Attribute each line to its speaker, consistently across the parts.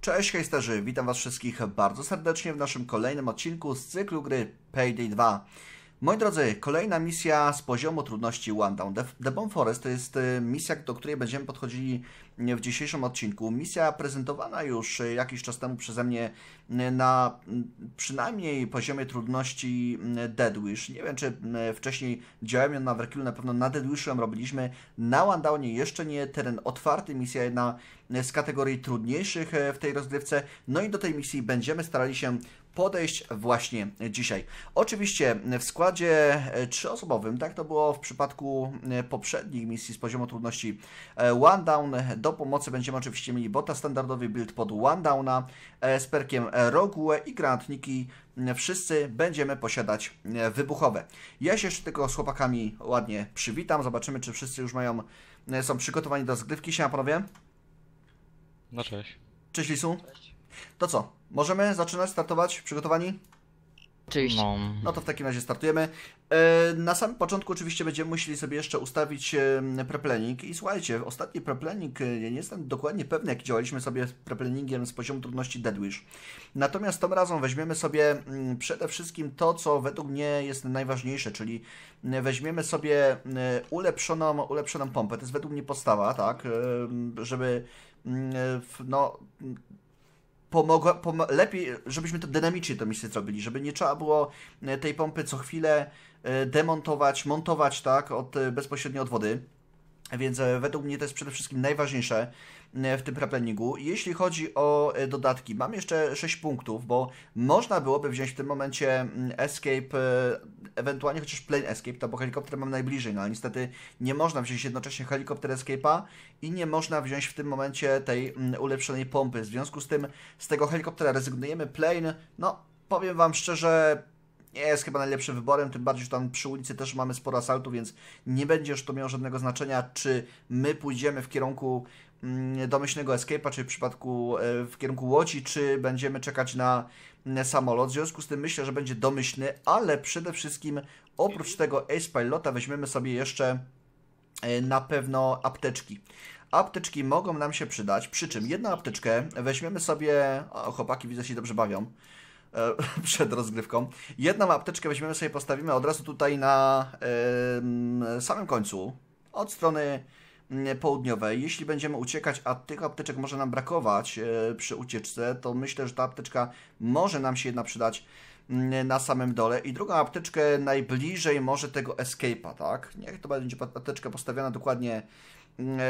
Speaker 1: Cześć hejsterzy, witam was wszystkich bardzo serdecznie w naszym kolejnym odcinku z cyklu gry Payday 2. Moi drodzy, kolejna misja z poziomu trudności One Down. The, The Bomb Forest to jest y, misja, do której będziemy podchodzili y, w dzisiejszym odcinku. Misja prezentowana już y, jakiś czas temu przeze mnie na przynajmniej poziomie trudności y, Dead Wish. Nie wiem, czy wcześniej działałem ją na Verkilu, na pewno na Dead Wish ją robiliśmy. Na One Downie jeszcze nie, teren otwarty, misja jedna z kategorii trudniejszych w tej rozgrywce. No i do tej misji będziemy starali się podejść właśnie dzisiaj. Oczywiście w składzie e, trzyosobowym, tak to było w przypadku e, poprzednich misji z poziomu trudności e, One Down. Do pomocy będziemy oczywiście mieli bota standardowy build pod One Downa z perkiem Rogue i granatniki. Wszyscy będziemy posiadać wybuchowe. Ja się jeszcze tylko z chłopakami ładnie przywitam. Zobaczymy, czy wszyscy już mają, są przygotowani do zgrywki. Siema panowie.
Speaker 2: No cześć.
Speaker 1: Cześć Lisu. To co? Możemy zaczynać, startować? Przygotowani?
Speaker 3: Oczywiście.
Speaker 2: No,
Speaker 1: No to w takim razie startujemy. E, Na samym początku oczywiście będziemy musieli sobie jeszcze ustawić e, preplenik i słuchajcie, ostatni preplenik, e, ja nie jestem dokładnie pewny jak działaliśmy sobie z prepleningiem z poziomu trudności Dead Wish. Natomiast tym razem weźmiemy sobie mm, przede wszystkim to, co według mnie jest najważniejsze, czyli mm, weźmiemy sobie mm, ulepszoną, ulepszoną pompę. To jest według mnie podstawa, tak, e, żeby mm, no, pomogła, pom- lepiej, żebyśmy to dynamicznie to misję zrobili, żeby nie trzeba było e, tej pompy co chwilę e, demontować, montować, tak, od, e, bezpośrednio od wody. Więc według mnie to jest przede wszystkim najważniejsze w tym preplanningu. Jeśli chodzi o e, dodatki, mam jeszcze 6 punktów, bo można byłoby wziąć w tym momencie mm, escape, e, ewentualnie chociaż plane escape, to bo helikopter mam najbliżej, no ale niestety nie można wziąć jednocześnie helikopter escape'a i nie można wziąć w tym momencie tej mm, ulepszonej pompy. W związku z tym z tego helikoptera rezygnujemy. Plane, no powiem Wam szczerze, nie jest chyba najlepszym wyborem, tym bardziej, że tam przy ulicy też mamy sporo asaltu, więc nie będzie już to miało żadnego znaczenia, czy my pójdziemy w kierunku mm, domyślnego escape'a, czy w przypadku e, w kierunku łodzi, czy będziemy czekać na samolot. W związku z tym myślę, że będzie domyślny, ale przede wszystkim oprócz tego Ace Pilota weźmiemy sobie jeszcze e, na pewno apteczki. Apteczki mogą nam się przydać, przy czym jedną apteczkę weźmiemy sobie, o chłopaki widzę się dobrze bawią, przed rozgrywką. Jedną apteczkę weźmiemy sobie, postawimy od razu tutaj na em, samym końcu, od strony południowej. Jeśli będziemy uciekać, a tych apteczek może nam brakować e, przy ucieczce, to myślę, że ta apteczka może nam się jedna przydać na samym dole i drugą apteczkę najbliżej może tego escape'a, tak? Niech to będzie apteczka postawiona dokładnie,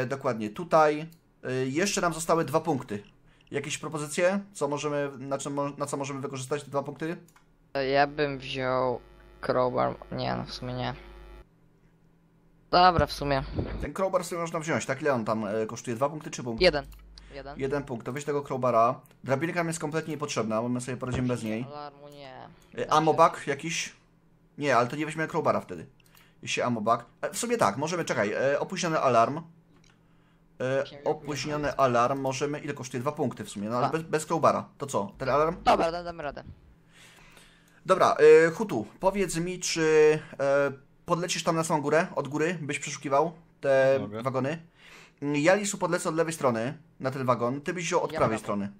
Speaker 1: dokładnie tutaj. Jeszcze nam zostały dwa punkty. Jakieś propozycje? Co możemy, na, czym, na co możemy wykorzystać te dwa punkty?
Speaker 3: Ja bym wziął crowbar. Nie, no w sumie nie. Dobra, w sumie.
Speaker 1: Ten crowbar sobie można wziąć, tak? Ile on tam e, kosztuje? Dwa punkty czy punkt?
Speaker 3: Jeden. Jeden.
Speaker 1: Jeden punkt. To weź tego crowbara. Drabinka nam jest kompletnie niepotrzebna, bo my sobie poradzimy bez niej.
Speaker 3: Alarmu nie.
Speaker 1: E, Amobak jakiś? Nie, ale to nie weźmiemy crowbara wtedy. Jeśli amobak. E, w sumie tak, możemy, czekaj, e, opóźniony alarm. E, opóźniony alarm możemy, ile kosztuje? Dwa punkty w sumie, no ale
Speaker 3: Dwa.
Speaker 1: bez, bez crowbara. To co? Ten alarm?
Speaker 3: Dobra, da- damy radę.
Speaker 1: Dobra, y, Hutu, powiedz mi, czy e, podlecisz tam na samą górę, od góry, byś przeszukiwał te
Speaker 2: Mogę.
Speaker 1: wagony? Ja, Lisu, podlecę od lewej strony na ten wagon, ty byś wziął od
Speaker 3: Ja
Speaker 1: prawej
Speaker 3: prawo.
Speaker 1: strony.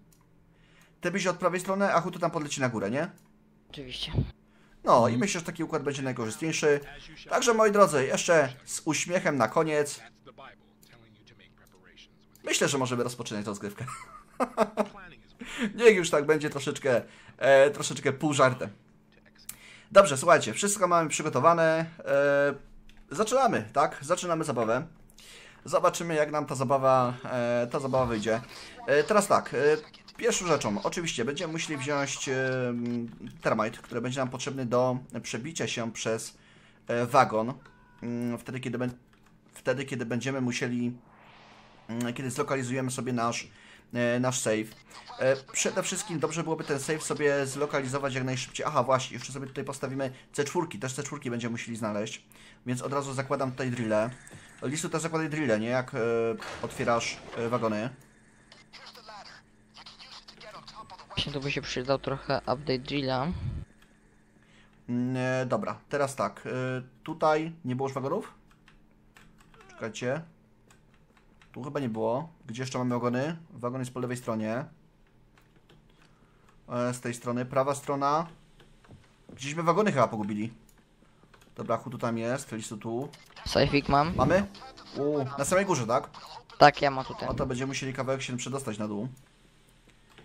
Speaker 1: Ty byś wziął od prawej strony, a Hutu tam podleci na górę, nie?
Speaker 3: Oczywiście.
Speaker 1: No
Speaker 2: Mhm.
Speaker 1: i myślę, że taki układ będzie najkorzystniejszy. Także, moi drodzy, jeszcze z uśmiechem na koniec. Myślę, że możemy rozpoczynać rozgrywkę. Niech już tak będzie troszeczkę, e, troszeczkę pół żartem. Dobrze, słuchajcie, wszystko mamy przygotowane. E, zaczynamy, tak? Zaczynamy zabawę. Zobaczymy, jak nam ta zabawa, e, ta zabawa wyjdzie. E, teraz tak, e, pierwszą rzeczą, oczywiście będziemy musieli wziąć e, termite, który będzie nam potrzebny do przebicia się przez e, wagon. Mm, Wtedy, kiedy, wtedy, kiedy będziemy musieli, kiedy zlokalizujemy sobie nasz, e, nasz save. E, Przede wszystkim dobrze byłoby ten save sobie zlokalizować jak najszybciej. Aha, właśnie, jeszcze sobie tutaj postawimy C4, też C4 będziemy musieli znaleźć, więc od razu zakładam tutaj drille. Listu też zakładaj drille, nie? Jak e, otwierasz wagony.
Speaker 3: Właśnie tu by się przydał trochę update drilla.
Speaker 1: Mm, dobra, teraz tak. Tutaj nie było już wagonów? Czekajcie. Tu chyba nie było. Gdzie jeszcze mamy wagony? Wagon jest po lewej stronie. e, z tej strony. Prawa strona. Gdzieśmy wagony chyba pogubili. Dobra, Hutu tam jest, Lisu tu.
Speaker 3: Sejfik mam.
Speaker 1: Mamy? U, na samej górze, tak?
Speaker 3: Tak, ja mam tutaj.
Speaker 1: No to będziemy musieli kawałek się przedostać na dół.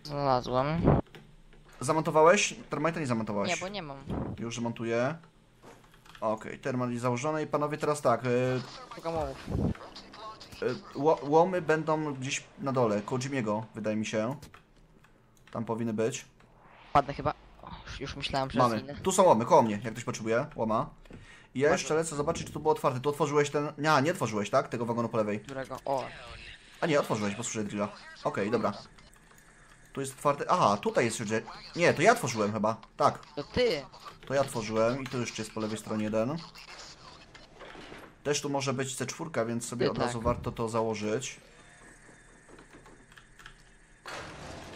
Speaker 3: Znalazłem.
Speaker 1: Zamontowałeś? Termite nie zamontowałeś.
Speaker 3: Nie, bo nie mam.
Speaker 1: Już montuję. Okej, termal jest założony i panowie teraz tak. Y,
Speaker 3: Tylko mów.
Speaker 1: y, ło- łomy będą gdzieś na dole, koło Jimmy'ego, wydaje mi się. Tam powinny być.
Speaker 3: Ładne chyba. O, już myślałem, że
Speaker 1: Mamy. Tu są łomy, koło mnie, jak ktoś potrzebuje. Łoma. I ja jeszcze lecę zobaczyć, czy tu było otwarte. Tu otworzyłeś ten... Nie, nie otworzyłeś, tak? Tego wagonu po lewej.
Speaker 3: Którego? O,
Speaker 1: A nie, otworzyłeś, bo słyszę drilla. Okej, dobra. Tu jest otwarte... Aha, tutaj jest jeszcze... Nie, to ja otworzyłem chyba. Tak,
Speaker 3: to ty.
Speaker 1: to ja otworzyłem i tu jeszcze jest po lewej stronie jeden. Też tu może być C4, więc sobie od
Speaker 3: tak.
Speaker 1: razu warto to założyć.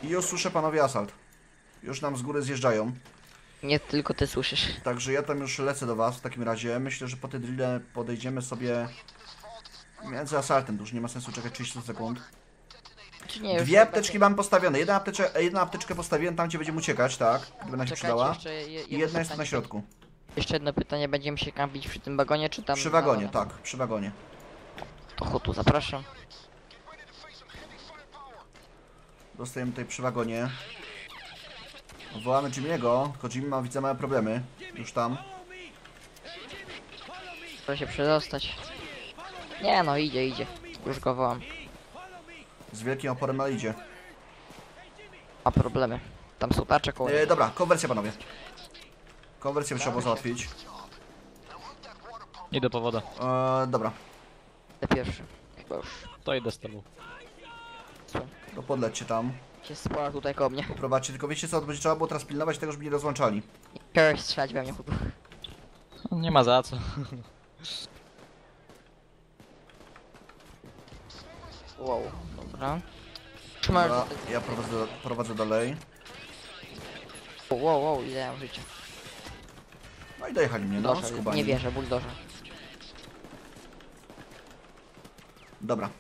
Speaker 1: I już słyszę panowie asalt. Już nam z góry zjeżdżają.
Speaker 3: Nie tylko ty słyszysz.
Speaker 1: Także ja tam już lecę do was w takim razie. Myślę, że po te drille podejdziemy sobie między asaltem. To już nie ma sensu czekać 30 sekund.
Speaker 3: Nie,
Speaker 1: Dwie apteczki mam postawione. Jedna apteczkę, jedna apteczkę postawiłem tam, gdzie będziemy uciekać, tak? Gdyby nam się
Speaker 3: Czekajcie,
Speaker 1: przydała.
Speaker 3: je-
Speaker 1: I jedna jest na środku.
Speaker 3: Jeszcze jedno pytanie, będziemy się kampić przy tym wagonie, czy tam...
Speaker 1: Przy
Speaker 3: na
Speaker 1: wagonie,
Speaker 3: dole?
Speaker 1: tak, przy wagonie.
Speaker 3: To hutu, zapraszam.
Speaker 1: Dostajemy tutaj przy wagonie. Wołamy Jimmy'ego, tylko Jimmy ma widzę małe problemy. Już tam.
Speaker 3: Proszę się przedostać. Nie no, idzie, idzie. Już go wołam.
Speaker 1: Z wielkim oporem ale idzie.
Speaker 3: Ma problemy. Tam są tarcze koło
Speaker 1: E,
Speaker 3: niego.
Speaker 1: dobra, konwersja panowie. Konwersję trzeba było załatwić.
Speaker 2: Idę po wodę.
Speaker 1: E, dobra,
Speaker 3: Te pierwszy. Chyba już.
Speaker 2: To idę z tobą.
Speaker 1: to podlećcie tam.
Speaker 3: Się spora tutaj koło mnie.
Speaker 1: Prowadźcie, tylko wiecie co, będzie trzeba było teraz pilnować tego, żeby nie rozłączali.
Speaker 3: Chciałeś strzelać we mnie hutu.
Speaker 2: No, Nie ma za co.
Speaker 3: Wow, dobra. Trzymaj
Speaker 1: Dobra, ja prowadzę, prowadzę dalej.
Speaker 3: Wow, wow, ile ja mam życia.
Speaker 1: No i dojechali mnie, no,
Speaker 3: Buldożer,
Speaker 1: skubani.
Speaker 3: nie wierzę, buldożer.
Speaker 1: Dobra.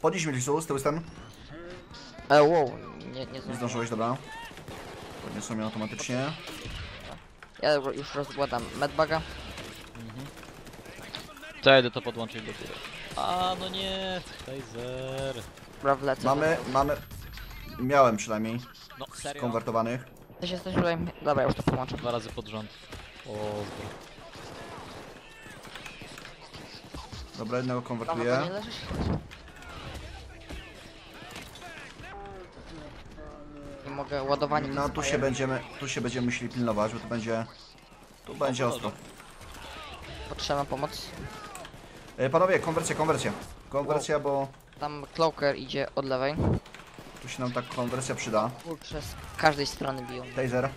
Speaker 1: Podnieśmy lisu, z tyłu jestem.
Speaker 3: E, wow, nie, nie
Speaker 1: Nie
Speaker 3: zdążyłem.
Speaker 1: zdążyłeś, dobra. Podniosłem mnie automatycznie.
Speaker 3: Ja już rozkładam medbaga.
Speaker 2: To ja idę to podłączyć do góry. A no nie, taser.
Speaker 3: Dobra, wlecę.
Speaker 1: Mamy, mamy... Miałem przynajmniej
Speaker 2: No serio?
Speaker 1: konwertowanych.
Speaker 3: Coś jest coś tutaj... Dobra, już to połączę.
Speaker 2: Dwa razy pod rząd. O, zdro.
Speaker 1: Dobra, jednego konwertuję.
Speaker 3: nie leżysz? Nie mogę, ładowanie
Speaker 1: No tu się będziemy, tu się będziemy musieli pilnować, bo to będzie... Tu będzie ostro.
Speaker 3: Potrzebna pomoc.
Speaker 1: E, panowie, konwersja, konwersja. Konwersja, bo
Speaker 3: Tam Cloaker idzie od lewej.
Speaker 1: tu się nam ta konwersja przyda.
Speaker 3: Kurczę, każdej strony biją.
Speaker 1: Taser.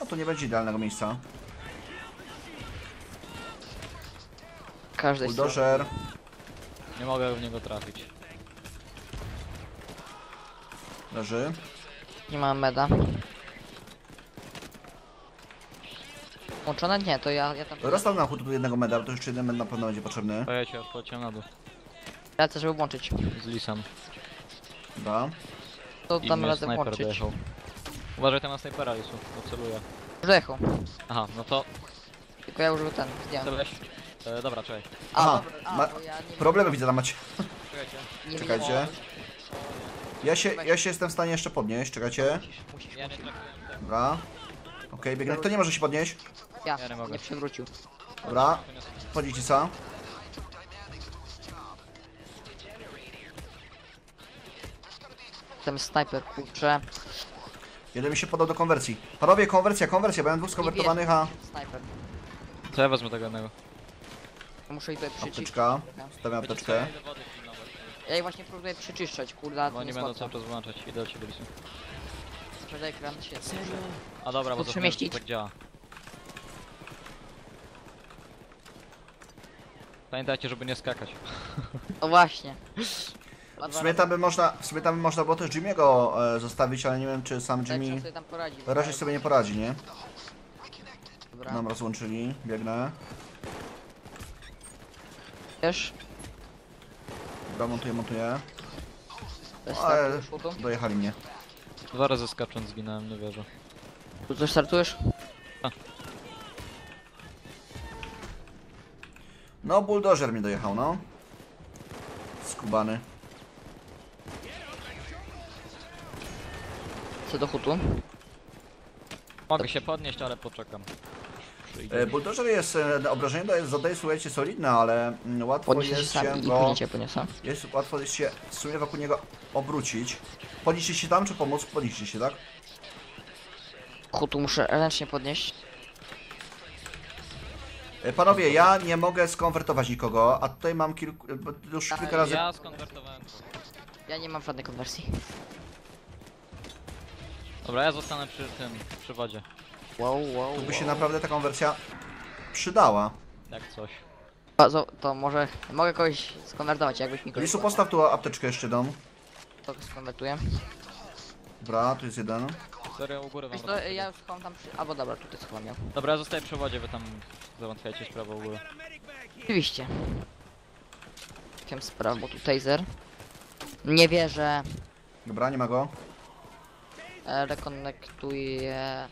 Speaker 1: No tu nie będzie idealnego miejsca.
Speaker 3: Każdej strony.
Speaker 1: Bulldozer.
Speaker 2: Nie mogę w niego trafić.
Speaker 1: Leży.
Speaker 3: Nie mam meda. Łączone? Nie, to ja, ja tam
Speaker 1: Rozstaw na chudu tu jednego meda, bo to jeszcze jeden med na pewno będzie potrzebny.
Speaker 2: To ja poleciałem na dół.
Speaker 3: lecę, żeby włączyć.
Speaker 2: Z lisem.
Speaker 1: Dobra.
Speaker 3: To
Speaker 2: I
Speaker 3: dam
Speaker 2: mnie
Speaker 3: radę
Speaker 2: snajper
Speaker 3: włączyć.
Speaker 2: dojechał. Uważaj tam na snajpera lisu, bo celuje.
Speaker 3: Dojechał.
Speaker 2: Aha, no to
Speaker 3: Tylko ja użyłem ten, zdjąłem.
Speaker 2: E, dobra, czekaj.
Speaker 3: A,
Speaker 1: Aha,
Speaker 3: dobra, a,
Speaker 1: ma-
Speaker 3: bo ja nie,
Speaker 1: Problemy widzę tam macie.
Speaker 2: Czekajcie.
Speaker 3: nie
Speaker 1: czekajcie. Ja się, ja się jestem w stanie jeszcze podnieść, czekajcie.
Speaker 2: Ja nie trafiłem tak.
Speaker 1: Dobra. Okej, biegnę. Kto nie może się podnieść?
Speaker 3: Ja,
Speaker 2: Ja nie mogę.
Speaker 3: nie przewrócił.
Speaker 1: Dobra. Podnieść Isa.
Speaker 3: Ten snajper, kurczę.
Speaker 1: Jeden mi się podał do konwersji. Panowie, konwersja, konwersja, bo ja mam dwóch skonwertowanych, a...
Speaker 3: Snajper.
Speaker 2: To ja wezmę tego jednego.
Speaker 3: Muszę ich tutaj przyczyścić.
Speaker 1: Apteczka. Stawiam
Speaker 2: Wiecie co,
Speaker 1: apteczkę.
Speaker 2: ja
Speaker 3: ich właśnie próbuję przyczyszczać, kurde, a
Speaker 2: Bo
Speaker 3: to nie
Speaker 2: będą cały czas wyłączać. Idę do ciebie lisu.
Speaker 3: Przed ekran się...
Speaker 2: A dobra, bo to
Speaker 3: przemieścić?
Speaker 2: tak działa. Pamiętajcie, żeby nie skakać.
Speaker 3: No właśnie.
Speaker 1: W sumie tam by można, w sumie tam by można było też Jimmy'ego e, zostawić, ale nie wiem czy sam
Speaker 3: Jimmy... Sobie tam poradzi.
Speaker 1: raczej sobie nie poradzi, nie?
Speaker 3: Dobra.
Speaker 1: Nam rozłączyli, biegnę.
Speaker 3: Wiesz?
Speaker 1: Dobra, montuję, montuję.
Speaker 3: Bez
Speaker 1: Ale dojechali mnie.
Speaker 2: Dwa razy skacząc zginąłem, nie wierzę.
Speaker 3: Tu coś startujesz?
Speaker 1: No, buldożer mi dojechał, no. Skubany.
Speaker 3: Do Hutu?
Speaker 2: Mogę się podnieść, ale poczekam.
Speaker 1: E, buldożer jest, e, obrażenie daje, zadaje, słuchajcie, solidne, ale mm, łatwo
Speaker 3: Podniesiesz się
Speaker 1: jest
Speaker 3: sam
Speaker 1: się
Speaker 3: i
Speaker 1: go...
Speaker 3: poniosę.
Speaker 1: Jest, łatwo jest się w sumie wokół niego obrócić. Podnieście się tam, czy pomóc? Podnieście się, tak?
Speaker 3: Hutu muszę ręcznie podnieść.
Speaker 1: E, Panowie, ja nie mogę skonwertować nikogo, a tutaj mam kilku, e, już
Speaker 3: Tak,
Speaker 1: kilka razy...
Speaker 2: Ja skonwertowałem to.
Speaker 3: Ja nie mam żadnej konwersji.
Speaker 2: Dobra, ja zostanę przy tym, przy wodzie.
Speaker 3: Wow, wow,
Speaker 1: Tu by się
Speaker 3: wow.
Speaker 1: naprawdę ta konwersja przydała.
Speaker 2: Jak coś.
Speaker 3: Bardzo, to może mogę kogoś skonwertować, jakbyś mi kogoś
Speaker 1: Lisu, postaw tu apteczkę jeszcze jedną.
Speaker 3: to skonwertuję.
Speaker 1: Dobra, tu jest jeden.
Speaker 2: Serio, u góry wam
Speaker 3: Wiesz co,
Speaker 2: robię.
Speaker 3: ja już schowam tam przy... Albo dobra, tutaj schowam ją.
Speaker 2: Dobra, ja zostaję przy wodzie, wy tam załatwiajcie sprawę u góry.
Speaker 3: Oczywiście. Wiem sprawę, bo tu taser. Nie wierzę.
Speaker 1: Dobra, nie ma go.
Speaker 3: E, rekonektuję.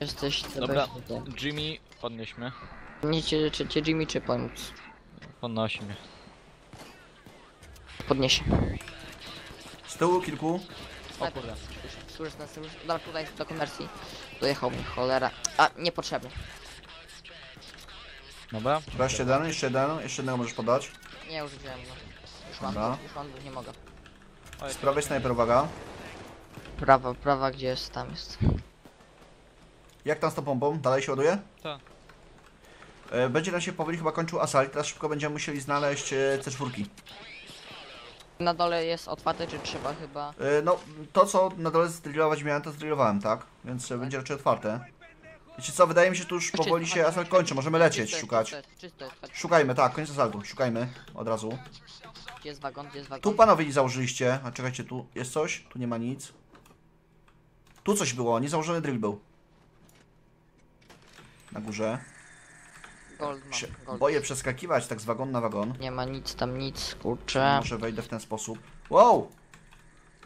Speaker 3: Jesteś
Speaker 2: Dobra,
Speaker 3: dobra.
Speaker 2: Jimmy, podnieś mnie.
Speaker 3: Nie cię, czy cię Jimmy, czy pomóc?
Speaker 2: Podnosi mnie.
Speaker 3: Podniesie.
Speaker 1: Z tyłu kilku.
Speaker 2: O kurde.
Speaker 3: Słyszę na słyszę. Dobra, tutaj do konwersji. Dojechał mi, cholera. A, niepotrzebny.
Speaker 2: Dobra.
Speaker 1: Dobra, jeszcze jeden, jeszcze jeden. Jeszcze jednego możesz podać.
Speaker 3: Nie, już wziąłem go. Już mam,
Speaker 1: Dobra.
Speaker 3: już mam, nie mogę.
Speaker 1: Z prawej snajper, uwaga.
Speaker 3: Prawa, prawa, gdzie jest? Tam jest.
Speaker 1: Jak tam z tą pompą? Dalej się ładuje?
Speaker 2: Tak.
Speaker 1: E, Będzie nam się powoli chyba kończył asalt, teraz szybko będziemy musieli znaleźć e, C4.
Speaker 3: Na dole jest otwarte, czy trzeba chyba...
Speaker 1: E, No, to co na dole zdrillować miałem, to zdrillowałem, tak? Więc e, będzie raczej otwarte. Wiecie co, wydaje mi się, tu już powoli się asalt kończy, możemy lecieć,
Speaker 3: jest,
Speaker 1: szukać.
Speaker 3: Czysto jest, czysto jest. Chodź,
Speaker 1: Szukajmy, tak, koniec asaltu, szukajmy od razu.
Speaker 3: Gdzie jest wagon, gdzie jest
Speaker 1: Tu
Speaker 3: wagon?
Speaker 1: panowie nie założyliście, a czekajcie, tu jest coś? Tu nie ma nic. Tu coś było, niezałożony drill był. Na górze.
Speaker 3: Gold mam,
Speaker 1: Się
Speaker 3: gold.
Speaker 1: boję przeskakiwać tak z wagon na wagon.
Speaker 3: Nie ma nic tam, nic, kurczę.
Speaker 1: Może wejdę w ten sposób. Wow!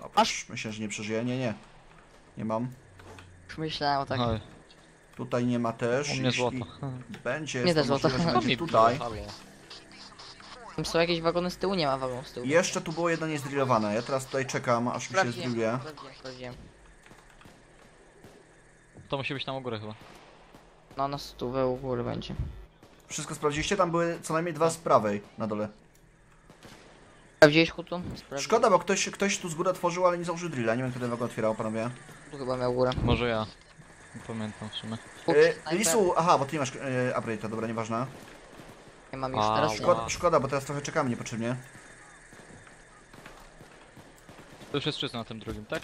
Speaker 1: O,
Speaker 3: Masz?
Speaker 1: Myślę, że nie przeżyję. Nie, nie. Nie mam.
Speaker 3: Już myślałem o tak.
Speaker 2: Oj,
Speaker 1: Tutaj nie ma też.
Speaker 2: u mnie
Speaker 1: Jeśli
Speaker 2: złoto.
Speaker 1: Będzie,
Speaker 3: Nie
Speaker 1: to
Speaker 3: też złoto.
Speaker 1: możliwe, że
Speaker 2: No
Speaker 1: będzie
Speaker 2: mi
Speaker 1: tutaj.
Speaker 3: Tam są jakieś wagony z tyłu? Nie ma wagonu z tyłu.
Speaker 1: Jeszcze tu było jedno niezdrillowane. Ja teraz tutaj czekam, aż mi się
Speaker 3: Sprawdziłem,
Speaker 1: zdrilluje.
Speaker 3: sprawdziłem, sprawdziłem.
Speaker 2: To musi być tam u góry chyba.
Speaker 3: No, na stówę u góry będzie.
Speaker 1: Wszystko sprawdziliście? Tam były co najmniej dwa z prawej na dole.
Speaker 3: Sprawdziłeś hutu? Sprawdziłem.
Speaker 1: Szkoda, bo ktoś, ktoś tu z góry otworzył, ale nie założył drilla. Nie wiem, kto ten wagon otwierał, panowie.
Speaker 3: Tu chyba miał górę.
Speaker 2: Może ja. Nie pamiętam w sumie.
Speaker 3: Snajper.
Speaker 1: Lisu, aha, bo ty nie masz e, upgrade'a, dobra, nieważne.
Speaker 3: Nie mam już
Speaker 2: A,
Speaker 3: teraz.
Speaker 1: Szkoda, szkoda, bo teraz trochę czekamy niepotrzebnie.
Speaker 2: To już jest czysto na tym drugim, tak?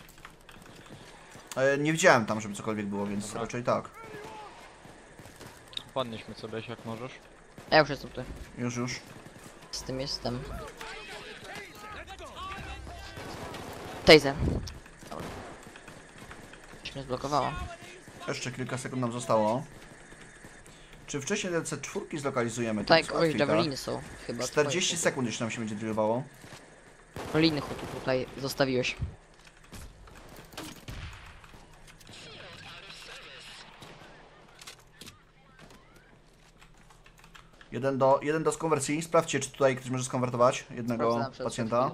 Speaker 1: E, nie widziałem tam, żeby cokolwiek było, więc
Speaker 2: Dobra.
Speaker 1: raczej tak.
Speaker 2: Podnieś mnie sobie, jak możesz.
Speaker 3: Ja już jestem tutaj.
Speaker 1: Już, już.
Speaker 3: Z tym jestem. Taser. Dobra. Już mnie zblokowała.
Speaker 1: Jeszcze kilka sekund nam zostało. Czy wcześniej te C4 zlokalizujemy?
Speaker 3: Tutaj
Speaker 1: To jest
Speaker 3: kogoś
Speaker 1: łatwiej, tak?
Speaker 3: javeliny są chyba.
Speaker 1: 40 sekund jeszcze nam się będzie drillowało.
Speaker 3: Javeliny hutu tutaj zostawiłeś.
Speaker 1: Jeden do, jeden do skonwersji. Sprawdźcie, czy tutaj ktoś może skonwertować jednego pacjenta.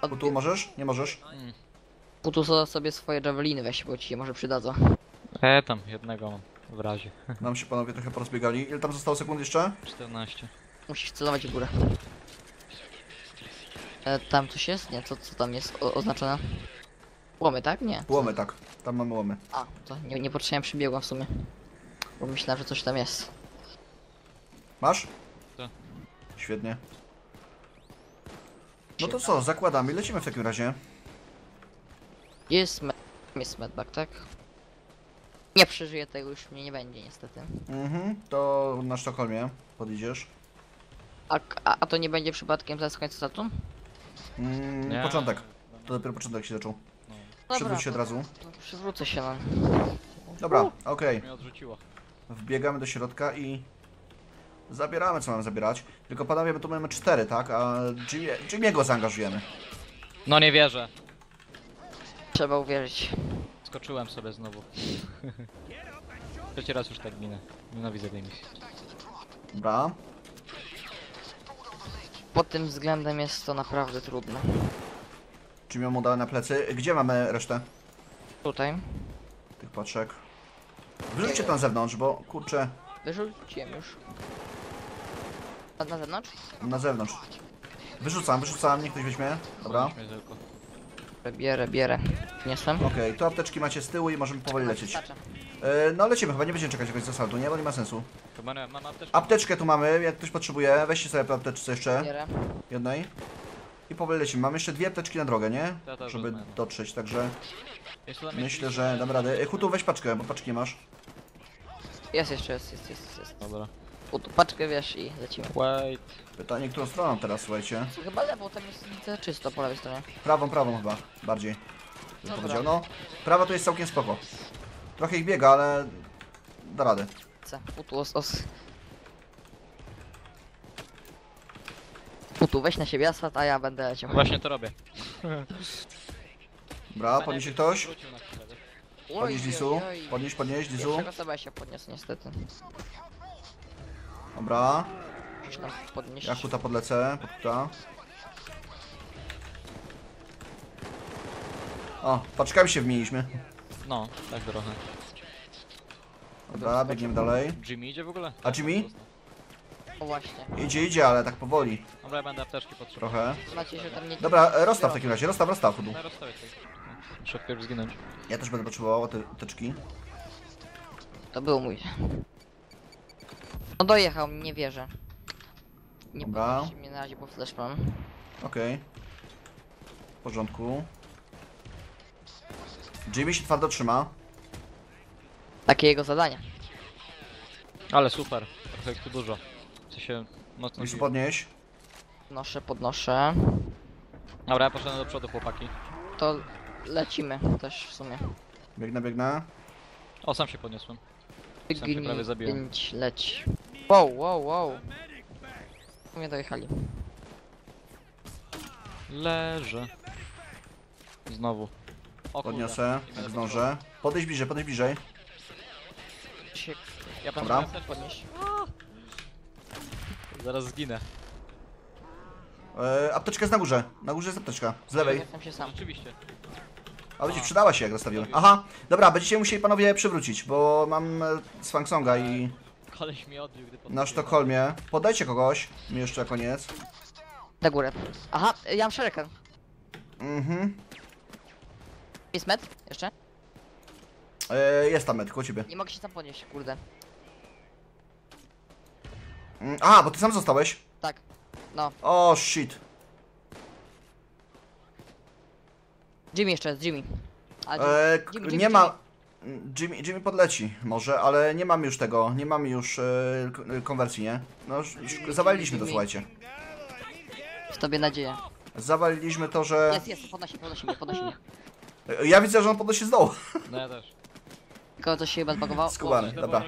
Speaker 3: chwilą.
Speaker 1: Bo tu możesz? Nie możesz?
Speaker 3: Hutu so- sobie swoje javeliny weź, bo ci się może przydadzą.
Speaker 2: E, tam, jednego mam. W razie.
Speaker 1: Nam się panowie trochę porozbiegali. Ile tam zostało sekund jeszcze?
Speaker 2: 14.
Speaker 3: Musisz celować w górę. E, tam coś jest? Nie, co, co tam jest o, oznaczone? Łomy, tak? Nie.
Speaker 1: Łomy, tak. Tam mamy łomy.
Speaker 3: A, to nie, nie potrzebałem przybiegła w sumie. Bo myślałem, że coś tam jest.
Speaker 1: Masz?
Speaker 2: Tak.
Speaker 1: Świetnie. No to co, zakładamy. Lecimy w takim razie.
Speaker 3: Jest med... jest medbag, tak? Nie przeżyję tego, już mnie nie będzie niestety.
Speaker 1: Mhm, to na Sztokholmie podjedziesz.
Speaker 3: A, a, a to nie będzie przypadkiem zaraz końca statu?
Speaker 1: Mm,
Speaker 2: Nie.
Speaker 1: początek. To dopiero początek się zaczął. Przywróć się od razu.
Speaker 3: to przywrócę się no.
Speaker 1: Dobra, okej.
Speaker 2: Mnie odrzuciło.
Speaker 1: Wbiegamy do środka i Zabieramy, co mamy zabierać. Tylko panowie, my tu mamy cztery, tak? A Jimmy, Jimmy'ego zaangażujemy.
Speaker 2: No nie wierzę.
Speaker 3: Trzeba uwierzyć.
Speaker 2: Skoczyłem sobie znowu. Trzeci raz już tak ginę. Nienawidzę tej misji.
Speaker 1: Dobra.
Speaker 3: Pod tym względem jest to naprawdę trudne.
Speaker 1: Jimmy mu dałem na plecy. Gdzie mamy resztę
Speaker 3: Tutaj.
Speaker 1: tych paczek? Wyrzućcie to na zewnątrz, bo kurczę,
Speaker 3: Wyrzuciłem już. A na zewnątrz?
Speaker 1: na zewnątrz. Wyrzucam, wyrzucam, niech ktoś weźmie. Dobra.
Speaker 3: Bierę, bierę. Wniosłem.
Speaker 1: Okej, tu apteczki macie z tyłu i możemy powoli lecieć.
Speaker 3: Starczy.
Speaker 1: E, no lecimy, chyba nie będziemy czekać jakoś zasaltu, nie? Bo nie ma sensu.
Speaker 2: Chyba nie, mam apteczkę.
Speaker 1: Apteczkę tu mamy, jak ktoś potrzebuje, weźcie sobie po apteczce jeszcze,
Speaker 3: Bierę.
Speaker 1: jednej. I powoli lecimy. Mamy jeszcze dwie apteczki na drogę, nie?
Speaker 2: Ja też
Speaker 1: Żeby
Speaker 2: wezmę, no.
Speaker 1: dotrzeć, także
Speaker 2: Jest
Speaker 1: myślę, że dam radę. E, Hutu, weź paczkę, bo paczki nie masz.
Speaker 3: Jest jeszcze, jest, jest, jest, jest.
Speaker 2: Dobra.
Speaker 3: U, tu paczkę wiesz i lecimy.
Speaker 2: Wait.
Speaker 1: Pytanie, którą stroną teraz, słuchajcie.
Speaker 3: Chyba lewo, tam jest widzę czysto po lewej stronie.
Speaker 1: Prawą, prawą chyba, bardziej. Bym
Speaker 3: Dobra.
Speaker 1: powiedział. No, prawa to jest całkiem spoko. Trochę ich biega, ale da radę.
Speaker 3: C. U, tu os, os. U, tu weź na siebie asfalt, a ja będę leciał.
Speaker 2: Właśnie to robię.
Speaker 1: Dobra, ktoś.
Speaker 2: Wrócił na chwilę.
Speaker 3: Oj,
Speaker 1: Podnieś Lisu.
Speaker 3: oj.
Speaker 1: Podnieś, podnieś, Lisu.
Speaker 3: Pierwszego sobie się podniósł niestety.
Speaker 1: Dobra.
Speaker 3: Musisz tam podnieść.
Speaker 1: Ja huta podlecę, pod huta. O, paczkami się wmieniliśmy.
Speaker 2: No, tak trochę.
Speaker 1: Dobra, biegniemy dalej.
Speaker 2: Jimmy idzie w ogóle?
Speaker 1: A Jimmy?
Speaker 3: O właśnie.
Speaker 1: Idzie, idzie, ale tak powoli.
Speaker 2: Dobra, ja będę apteczki potrzebował.
Speaker 1: Trochę.
Speaker 3: Znacie się tam nie...
Speaker 1: Dobra, e, rozstaw w takim razie, rozstaw, rozstaw hutu.
Speaker 2: No rozstawię. Muszę wpierw zginąć.
Speaker 1: Ja też będę potrzebował te teczki.
Speaker 3: To był mój. No dojechał, nie wierzę. Nie
Speaker 1: Dobra.
Speaker 3: podnieście mnie na razie, bo flash mam.
Speaker 1: Okej. W porządku. Jimmy się twardo trzyma.
Speaker 3: Takie jego zadania.
Speaker 2: Ale super. Trochę ich tu dużo. Chce się mocno
Speaker 1: Lisu
Speaker 2: biję.
Speaker 1: podnieś.
Speaker 3: Podnoszę, podnoszę.
Speaker 2: Dobra, ja poszedłem do przodu, chłopaki.
Speaker 3: To lecimy też w sumie.
Speaker 1: Biegnę, biegnę.
Speaker 2: O, sam się podniosłem. Sam się prawie zabiłem.
Speaker 3: Pięć, leć. Wow, wow, wow. Tu mnie dojechali.
Speaker 2: Leżę. Znowu. O.
Speaker 1: Podniosę, jak zdążę. Podejdź bliżej, podejdź bliżej.
Speaker 2: Ja
Speaker 1: Dobra.
Speaker 2: apteczkę.
Speaker 3: podnieść.
Speaker 2: Zaraz zginę.
Speaker 1: E, apteczka jest na górze. Na górze jest apteczka. Z lewej.
Speaker 3: Jestem się sam.
Speaker 2: Rzeczywiście.
Speaker 1: A będzie przydała się jak zostawiłem. Aha, dobra, będziecie musieli panowie przywrócić, bo mam e, z Fangsonga i
Speaker 2: Koleś mi odbił, gdy
Speaker 1: na. Sztokholmie. Podajcie kogoś, mi jeszcze na koniec.
Speaker 3: Na górę. Aha, ja mam szerekę.
Speaker 1: Mhm.
Speaker 3: Jest met? Jeszcze?
Speaker 1: E, jest tam med, koło ciebie.
Speaker 3: Nie mogę się tam podnieść, kurde.
Speaker 1: Mm, A, bo ty sam zostałeś.
Speaker 3: Tak. No.
Speaker 1: O, shit.
Speaker 3: Jimmy jeszcze jest, Jimmy. A,
Speaker 1: E, k-
Speaker 3: Jimmy,
Speaker 1: nie
Speaker 3: Jimmy,
Speaker 1: ma... Jimmy, Jimmy podleci może, ale nie mamy już tego, nie mamy już e, k- e, konwersji, nie? No już, już zawaliliśmy to,
Speaker 3: Jimmy.
Speaker 1: słuchajcie.
Speaker 3: W tobie nadzieję.
Speaker 1: Zawaliliśmy to, że...
Speaker 3: Jest, jest, podnosi, podnosi mnie, podnosi mnie.
Speaker 1: Ja widzę, że on podnosi z dołu.
Speaker 2: No ja też.
Speaker 3: Tylko coś się chyba zbagowało.
Speaker 1: Skubany, dobra.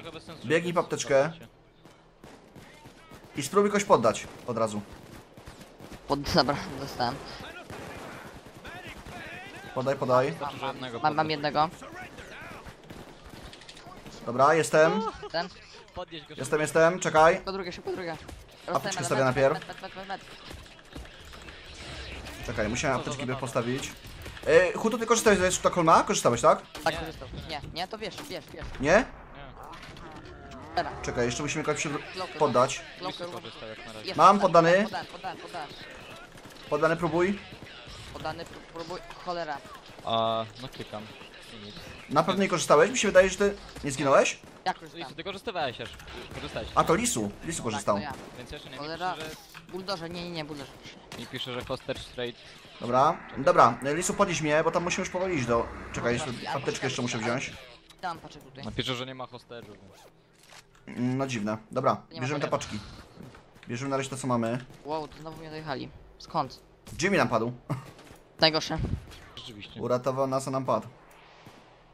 Speaker 1: Biegnij
Speaker 2: żeby
Speaker 1: po apteczkę.
Speaker 2: zobaczyć się.
Speaker 1: I spróbuj kogoś poddać od razu.
Speaker 3: Pod, dobra, dostałem.
Speaker 1: Podaj, podaj.
Speaker 2: Jednego
Speaker 3: Mam, mam
Speaker 2: podnieść.
Speaker 3: jednego.
Speaker 1: Dobra, jestem.
Speaker 2: Go
Speaker 1: Jestem, jestem, czekaj.
Speaker 3: Szybko drugie, szybko drugie.
Speaker 1: Apteczkę stawię najpierw. Czekaj, musiałem apteczki postawić. E, Hutu, ty korzystałeś ze Sztokholma? Korzystałeś, tak?
Speaker 3: Tak,
Speaker 2: Nie.
Speaker 3: korzystał. Nie, nie, to wiesz, wiesz, wiesz.
Speaker 1: Nie? Czekaj, jeszcze musimy kogoś przywró-
Speaker 3: Klokę,
Speaker 1: poddać.
Speaker 2: jak na razie.
Speaker 3: Jest,
Speaker 1: Mam
Speaker 3: poddany,
Speaker 1: poddany.
Speaker 3: Podany, podany, podany.
Speaker 1: Poddany, próbuj.
Speaker 3: Podany, pró- próbuj. Cholera.
Speaker 2: A, no klikam. I nic.
Speaker 1: Na pewno nie korzystałeś? Mi się wydaje, że ty nie zginąłeś?
Speaker 3: Jak korzystałem?
Speaker 2: Lisu, ty korzystywałeś już. Korzystałeś.
Speaker 1: A to Lisu. Lisu korzystał.
Speaker 3: Tak, to ja.
Speaker 2: Więc jeszcze nie
Speaker 3: Cholera.
Speaker 2: że...
Speaker 3: Bulldorze, nie, nie, nie, bulldorze.
Speaker 2: Mi pisze, że Hoster Straight.
Speaker 1: Dobra, dobra, Lisu podnieś mnie, bo tam musimy już powoli iść do... Czekaj, jeszcze apteczkę jeszcze muszę wziąć.
Speaker 3: Dam paczek tutaj.
Speaker 2: Napisze, że nie ma więc...
Speaker 1: Mm, No dziwne. Dobra,
Speaker 3: Nie ma
Speaker 1: bierzemy te paczki. Bierzemy na razie to, co mamy.
Speaker 3: Wow, to znowu mnie dojechali. Skąd?
Speaker 1: Jimmy nam padł.
Speaker 3: Najgorsze.
Speaker 2: Rzeczywiście.
Speaker 1: Uratował nas, a nam padł.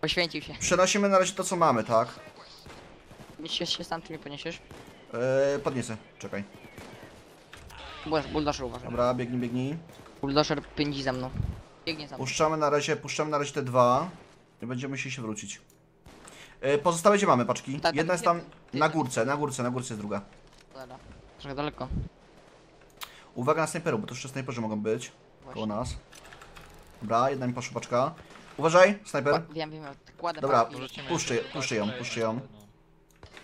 Speaker 3: Poświęcił się.
Speaker 1: Przenosimy na razie to, co mamy, tak?
Speaker 3: Jeśli się sam, ty mnie poniesiesz?
Speaker 1: E, podniesę, czekaj.
Speaker 3: Bulldozer uważaj.
Speaker 1: Dobra, biegnij, biegnij.
Speaker 3: Bulldozer pędzi za mną. Biegnie za mną.
Speaker 1: Puszczamy na razie, puszczamy na razie te dwa. Nie będziemy musieli się wrócić. E, pozostałe gdzie mamy paczki?
Speaker 3: Tak,
Speaker 1: Jedna
Speaker 3: tak,
Speaker 1: jest tam
Speaker 3: nie-
Speaker 1: na górce, na górce, na górce jest druga.
Speaker 3: Dobra. Trochę daleko.
Speaker 1: Uwaga na snajperów, bo to jeszcze snajperzy mogą być koło
Speaker 3: Właśnie.
Speaker 1: nas. Dobra, jedna mi poszła paczka. Uważaj, snajper.
Speaker 3: Kła- Wiem, wiem, kładę
Speaker 1: Dobra, Puszczę- puszczę ją, puszczę ją.
Speaker 2: no.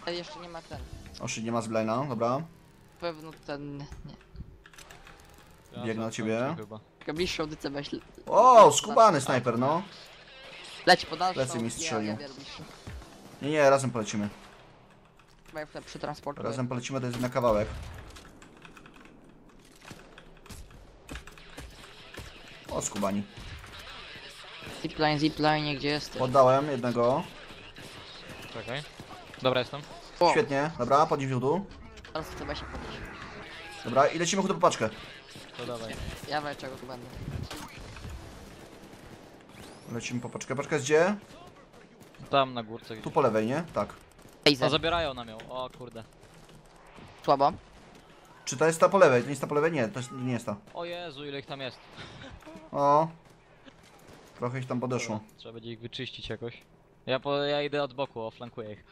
Speaker 3: Ale jeszcze nie ma ten.
Speaker 1: Oszy, nie ma zblajna, dobra.
Speaker 3: Pewno ten... Nie.
Speaker 2: Za-
Speaker 1: ciebie.
Speaker 2: chyba.
Speaker 3: Bliższą audycję weź.
Speaker 1: O, skubany snajper, no.
Speaker 3: Leć podalszy.
Speaker 1: Plecy mi strzelił.
Speaker 3: Ja, ja biorę bliższy.
Speaker 1: Nie, nie, razem polecimy.
Speaker 3: Chyba przy transportu.
Speaker 1: Razem polecimy, to jest na kawałek. O, skubani.
Speaker 3: Zipline, zipline, gdzie jesteś?
Speaker 1: Poddałem jednego.
Speaker 2: Czekaj. Dobra, jestem.
Speaker 3: O,
Speaker 1: Świetnie, dobra, podnieś tu.
Speaker 3: Teraz chcę się podnieść.
Speaker 1: Dobra, i lecimy chudo po paczkę.
Speaker 2: To dawaj.
Speaker 3: Ja wiem czego tu będę.
Speaker 1: Lecimy po paczkę. Paczka jest gdzie?
Speaker 2: Tam na górce
Speaker 1: Tu
Speaker 2: gdzieś.
Speaker 1: po lewej, nie? Tak.
Speaker 3: Laser.
Speaker 2: zabierają nam ją. O kurde.
Speaker 3: Słabo.
Speaker 1: Czy to jest ta po lewej? To nie jest ta po lewej? Nie, to jest, nie jest ta.
Speaker 2: O Jezu, ile ich tam jest.
Speaker 1: O. Trochę ich tam podeszło.
Speaker 2: Dobra, Trzeba będzie ich wyczyścić jakoś. Ja, po, ja idę od boku, oflankuję ich.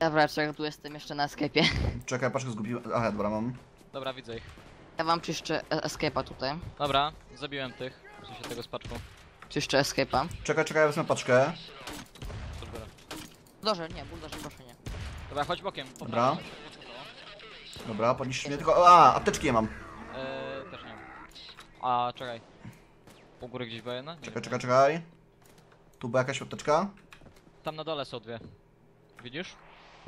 Speaker 3: Ja wiem czego tu jestem jeszcze na escape'ie.
Speaker 1: Czekaj, paczkę zgubiłem. Aha, dobra, mam.
Speaker 2: Dobra, widzę ich.
Speaker 3: Ja wam czyszczę e- escape'a tutaj.
Speaker 2: Dobra, zabiłem tych. W sensie tego z paczką.
Speaker 3: Czyszczę escape'a.
Speaker 1: Czekaj, czekaj, ja wezmę paczkę.
Speaker 2: Dobra.
Speaker 3: Bulldozer, nie, bulldozer proszę nie.
Speaker 2: Dobra, chodź bokiem. po
Speaker 1: Dobra. Dobra, podnieś mnie tylko. A, apteczki nie mam.
Speaker 2: Eee, też nie wiem. A, czekaj. U góry gdzieś była jedna? Nie
Speaker 1: Czekaj,
Speaker 2: wiem.
Speaker 1: czekaj, czekaj. Tu była jakaś apteczka?
Speaker 2: Tam na dole są dwie. Widzisz?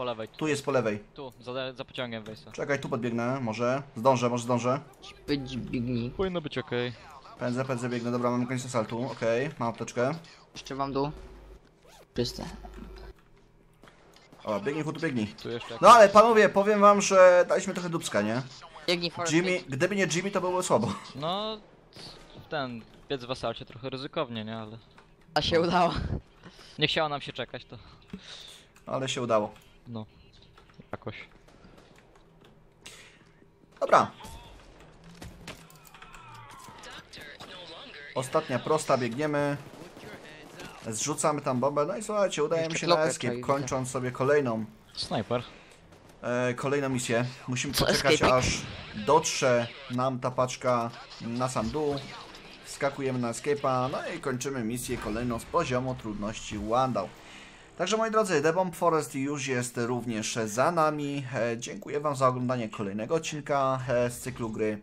Speaker 2: Po lewej. Tu,
Speaker 1: Tu jest po lewej.
Speaker 2: tu za, za pociągiem wejścia.
Speaker 1: Czekaj, tu podbiegnę, może. Zdążę, może zdążę.
Speaker 3: Być biegnij.
Speaker 2: Powinno być okej.
Speaker 1: Pędzę, pędzę, biegnę. Dobra, mam koniec saltu. Okej, mam apteczkę.
Speaker 3: Jeszcze wam dół. Czyste.
Speaker 1: O, biegnij, chudu, biegnij.
Speaker 2: Tu jeszcze
Speaker 1: No ale panowie, powiem wam, że daliśmy trochę dubska, nie?
Speaker 3: Biegnij Forest.
Speaker 1: Jimmy, gdyby nie Jimmy, to byłoby słabo.
Speaker 2: No, ten, biec w asalcie trochę ryzykownie, nie? Ale
Speaker 3: A się udało.
Speaker 2: nie chciało nam się czekać, to
Speaker 1: Ale się udało.
Speaker 2: No, jakoś.
Speaker 1: Dobra. Ostatnia prosta, biegniemy. Zrzucamy tam bombę. No i słuchajcie, udaje mi
Speaker 3: Jeszcze
Speaker 1: się na
Speaker 3: klopę
Speaker 1: escape,
Speaker 3: trzeba
Speaker 1: kończąc sobie kolejną,
Speaker 2: Snajper.
Speaker 1: e, kolejną misję. Musimy
Speaker 3: Co,
Speaker 1: poczekać, aż dotrze nam ta paczka na sam dół. Wskakujemy na escape'a, no i kończymy misję kolejną z poziomu trudności Wandał. Także moi drodzy, The Bomb Forest już jest również za nami. E, dziękuję Wam za oglądanie kolejnego odcinka e, z cyklu gry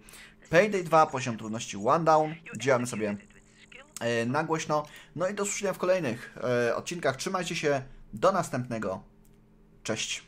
Speaker 1: Payday 2, poziom trudności One Down. Działamy sobie e, na głośno. No i do usłyszenia w kolejnych odcinkach. Trzymajcie się. Do następnego. Cześć.